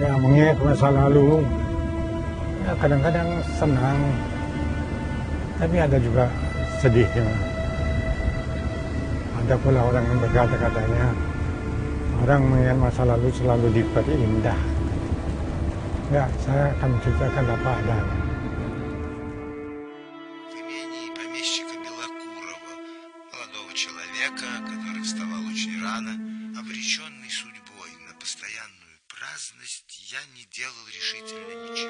Ya mengingat masa lalu, ya kadang-kadang senang, tapi ada juga sedihnya. Ada pula orang yang berkata katanya, orang mengingat masa lalu selalu diperindah. Ya, saya akan menceritakan apa adanya. в имении помещика Белокурова, молодого человека, который вставал очень рано, обреченный судьбой Праздность, я не делал решительно ничего.